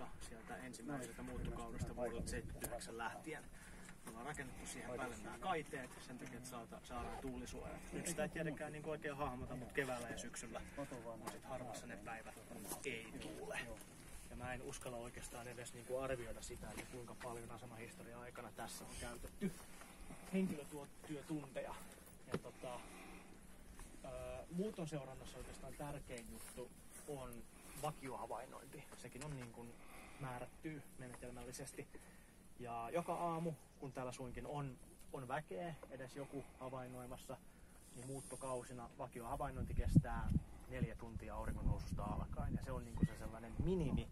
paikka sieltä ensimmäisestä muuttokaudesta vuodelta 79 lähtien. Me ollaan rakennettu siihen päälle nämä kaiteet sen takia, että saada, saadaan tuulisuojat. Nyt sitä ei tietenkään niin oikein hahmota, mutta keväällä ja syksyllä on sit harvassa ne päivät, kun ei tuule. Ja mä en uskalla oikeastaan edes niin kuin arvioida sitä, että kuinka paljon asemahistorian aikana tässä on käytetty henkilötyötunteja. Ja tota, muuton seurannassa oikeastaan tärkein juttu on vakiohavainnointi. Sekin on niin kuin määrätty menetelmällisesti. Ja joka aamu, kun täällä suinkin on, on väkeä, edes joku havainnoimassa, niin muuttokausina vakiohavainnointi kestää neljä tuntia auringon noususta alkaen. Ja se on niin kuin se sellainen minimi,